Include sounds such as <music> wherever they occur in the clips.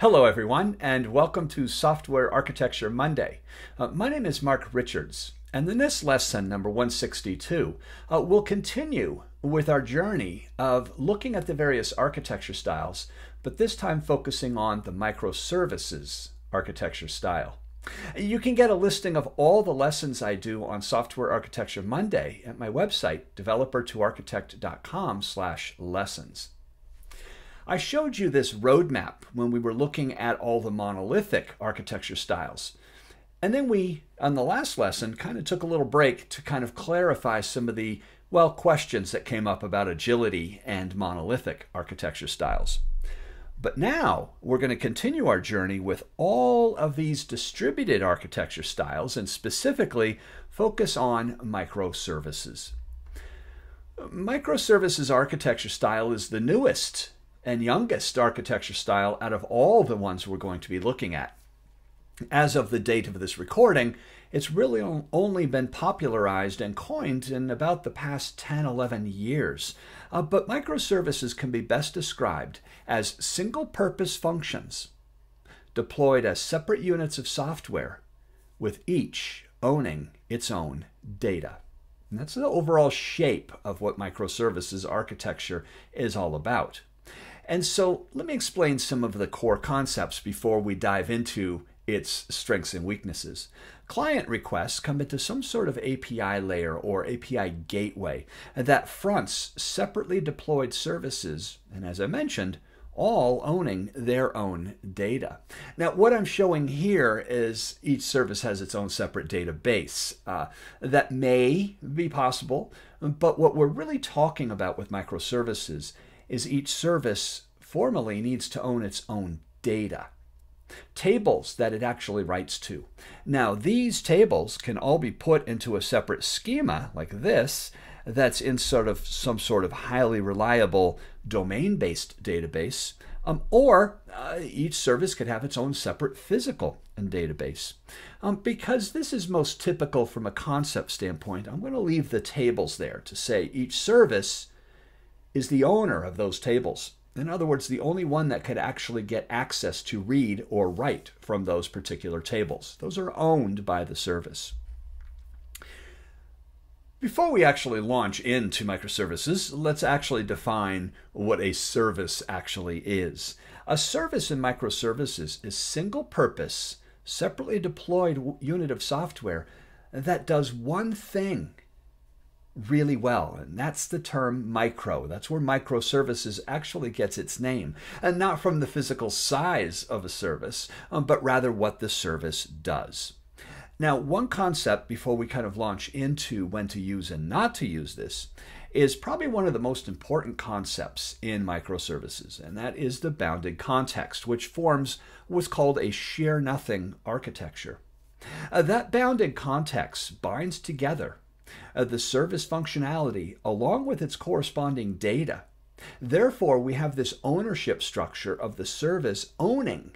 Hello, everyone, and welcome to Software Architecture Monday. Uh, my name is Mark Richards, and in this lesson, number 162, uh, we'll continue with our journey of looking at the various architecture styles, but this time focusing on the microservices architecture style. You can get a listing of all the lessons I do on Software Architecture Monday at my website, developertoarchitect.com/lessons. I showed you this roadmap when we were looking at all the monolithic architecture styles. And then we, on the last lesson, kind of took a little break to kind of clarify some of the, well, questions that came up about agility and monolithic architecture styles. But now we're going to continue our journey with all of these distributed architecture styles and specifically focus on microservices. Microservices architecture style is the newest and youngest architecture style out of all the ones we're going to be looking at. As of the date of this recording, it's really only been popularized and coined in about the past 10, 11 years. Uh, but microservices can be best described as single purpose functions deployed as separate units of software, with each owning its own data. And that's the overall shape of what microservices architecture is all about. And so let me explain some of the core concepts before we dive into its strengths and weaknesses. Client requests come into some sort of API layer or API gateway that fronts separately deployed services, and as I mentioned, all owning their own data. Now, what I'm showing here is each service has its own separate database. Uh, that may be possible, but what we're really talking about with microservices is each service formally needs to own its own data. Tables that it actually writes to. Now, these tables can all be put into a separate schema like this that's in sort of some sort of highly reliable domain-based database, um, or uh, each service could have its own separate physical and database. Um, because this is most typical from a concept standpoint, I'm going to leave the tables there to say each service is the owner of those tables. In other words, the only one that could actually get access to read or write from those particular tables. Those are owned by the service. Before we actually launch into microservices, let's actually define what a service actually is. A service in microservices is single purpose, separately deployed unit of software that does one thing really well. And that's the term micro. That's where microservices actually gets its name. And not from the physical size of a service, um, but rather what the service does. Now, one concept before we kind of launch into when to use and not to use this is probably one of the most important concepts in microservices, and that is the bounded context, which forms what's called a share nothing architecture. Uh, that bounded context binds together uh, the service functionality along with its corresponding data. Therefore, we have this ownership structure of the service owning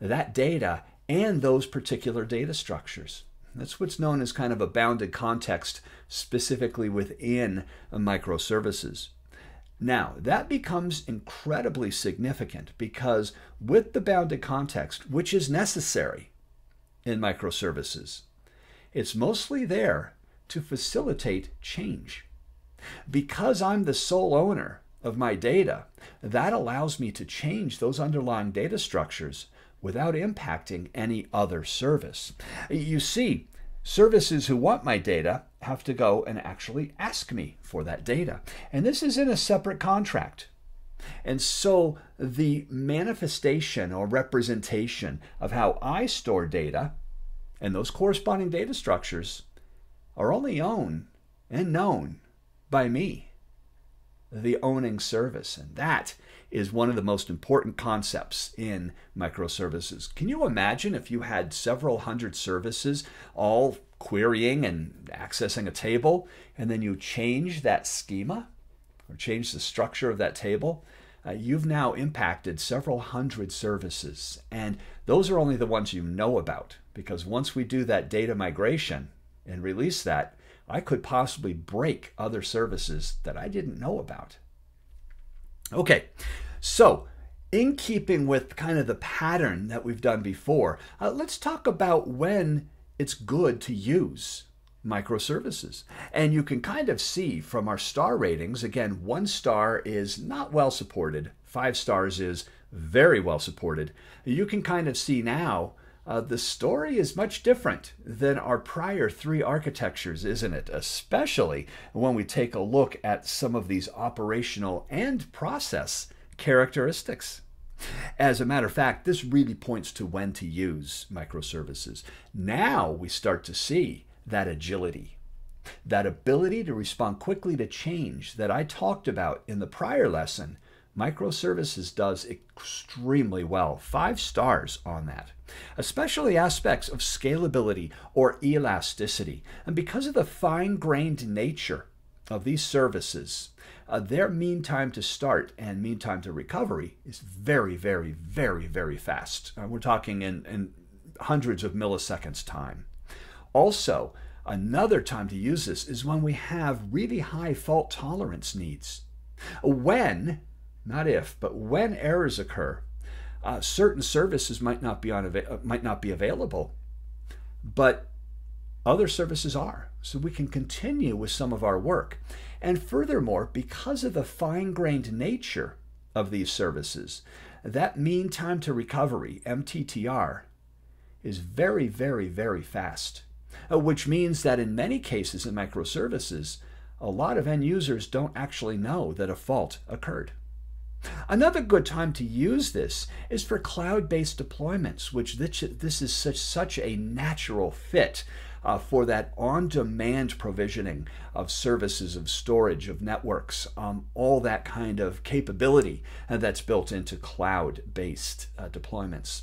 that data and those particular data structures. That's what's known as kind of a bounded context, specifically within microservices. Now, that becomes incredibly significant because with the bounded context, which is necessary in microservices, it's mostly there to facilitate change. Because I'm the sole owner of my data, that allows me to change those underlying data structures without impacting any other service. You see, services who want my data have to go and actually ask me for that data. And this is in a separate contract. And so the manifestation or representation of how I store data and those corresponding data structures are only owned and known by me, the owning service. And that is one of the most important concepts in microservices. Can you imagine if you had several hundred services all querying and accessing a table, and then you change that schema or change the structure of that table? Uh, you've now impacted several hundred services, and those are only the ones you know about because once we do that data migration, and release that, I could possibly break other services that I didn't know about. Okay, so in keeping with kind of the pattern that we've done before, uh, let's talk about when it's good to use microservices. And you can kind of see from our star ratings again, one star is not well supported, five stars is very well supported. You can kind of see now uh, the story is much different than our prior three architectures, isn't it? Especially when we take a look at some of these operational and process characteristics. As a matter of fact, this really points to when to use microservices. Now we start to see that agility, that ability to respond quickly to change that I talked about in the prior lesson. Microservices does extremely well. Five stars on that. Especially aspects of scalability or elasticity. And because of the fine grained nature of these services, uh, their mean time to start and mean time to recovery is very, very, very, very fast. Uh, we're talking in, in hundreds of milliseconds time. Also, another time to use this is when we have really high fault tolerance needs. When, not if, but when errors occur, uh, certain services might not be on uh, might not be available, but other services are. So we can continue with some of our work. And furthermore, because of the fine grained nature of these services, that mean time to recovery, MTTR, is very, very, very fast, uh, which means that in many cases in microservices, a lot of end users don't actually know that a fault occurred. Another good time to use this is for cloud-based deployments, which this is such, such a natural fit uh, for that on demand provisioning of services, of storage, of networks, um, all that kind of capability uh, that's built into cloud based uh, deployments.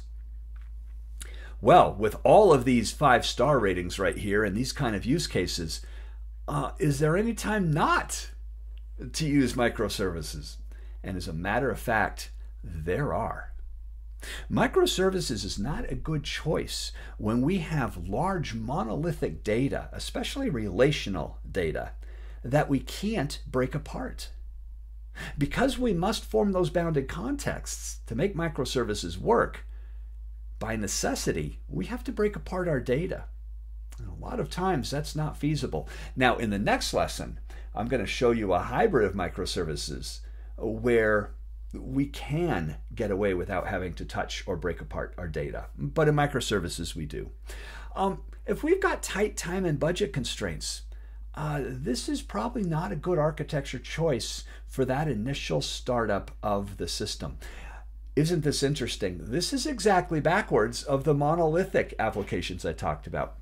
Well, with all of these five star ratings right here and these kind of use cases, uh, is there any time not to use microservices? And as a matter of fact, there are. Microservices is not a good choice when we have large monolithic data, especially relational data, that we can't break apart. Because we must form those bounded contexts to make microservices work, by necessity, we have to break apart our data. And a lot of times that's not feasible. Now, in the next lesson, I'm going to show you a hybrid of microservices where we can get away without having to touch or break apart our data. But in microservices, we do. Um, if we've got tight time and budget constraints, uh, this is probably not a good architecture choice for that initial startup of the system. Isn't this interesting? This is exactly backwards of the monolithic applications I talked about.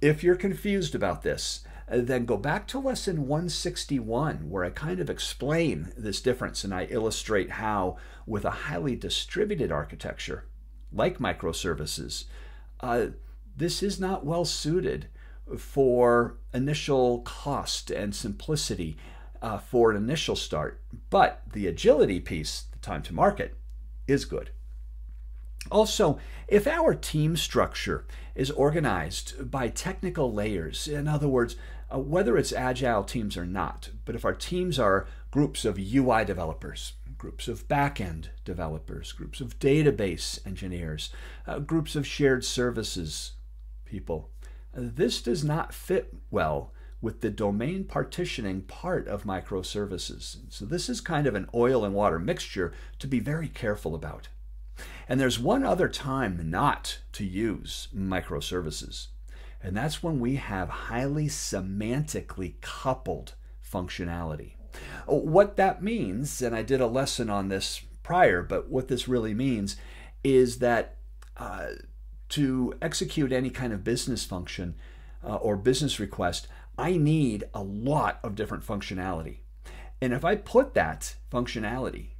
If you're confused about this, then go back to lesson 161, where I kind of explain this difference and I illustrate how, with a highly distributed architecture like microservices, uh, this is not well suited for initial cost and simplicity uh, for an initial start. But the agility piece, the time to market, is good. Also, if our team structure is organized by technical layers, in other words, uh, whether it's agile teams or not, but if our teams are groups of UI developers, groups of backend developers, groups of database engineers, uh, groups of shared services people, this does not fit well with the domain partitioning part of microservices. So this is kind of an oil and water mixture to be very careful about. And there's one other time not to use microservices. And that's when we have highly semantically coupled functionality. What that means, and I did a lesson on this prior, but what this really means is that uh, to execute any kind of business function uh, or business request, I need a lot of different functionality. And if I put that functionality,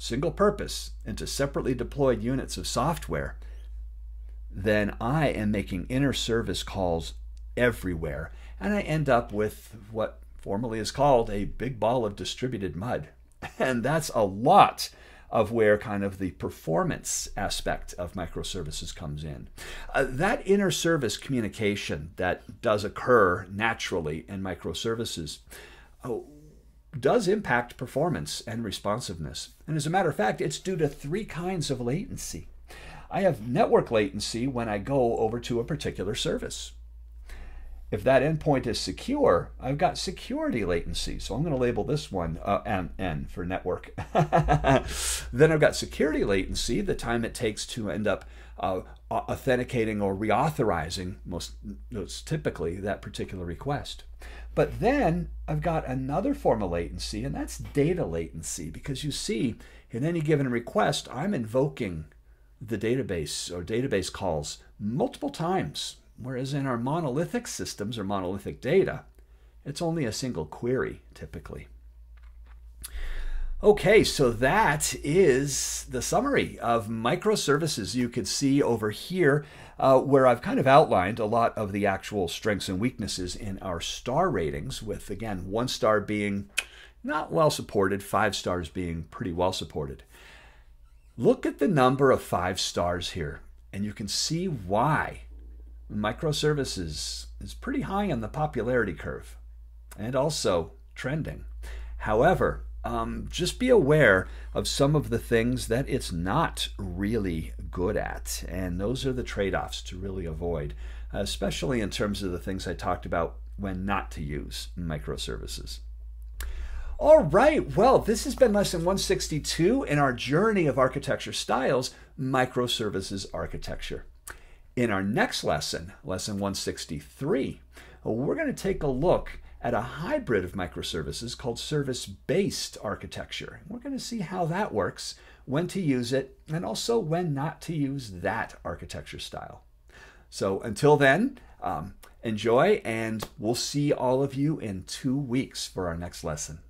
single purpose, into separately deployed units of software, then I am making inter service calls everywhere. And I end up with what formally is called a big ball of distributed mud. <laughs> And that's a lot of where kind of the performance aspect of microservices comes in. Uh, that inter service communication that does occur naturally in microservices, uh, does impact performance and responsiveness. And as a matter of fact, it's due to three kinds of latency. I have network latency when I go over to a particular service. If that endpoint is secure, I've got security latency. So I'm going to label this one uh, N, N for network. <laughs> then I've got security latency, the time it takes to end up uh, authenticating or reauthorizing, most, most typically, that particular request. But then I've got another form of latency, and that's data latency, because you see, in any given request, I'm invoking the database or database calls multiple times, whereas in our monolithic systems or monolithic data, it's only a single query typically. Okay, so that is the summary of microservices. You could see over here uh, where I've kind of outlined a lot of the actual strengths and weaknesses in our star ratings, with again, one star being not well supported, five stars being pretty well supported. Look at the number of five stars here, and you can see why microservices is pretty high on the popularity curve and also trending. However, um, just be aware of some of the things that it's not really good at. And those are the trade offs to really avoid, especially in terms of the things I talked about when not to use microservices. All right, well, this has been lesson 162 in our journey of architecture styles, microservices architecture. In our next lesson, lesson 163, we're going to take a look at a hybrid of microservices called service based architecture. We're going to see how that works, when to use it, and also when not to use that architecture style. So until then, um, enjoy, and we'll see all of you in two weeks for our next lesson.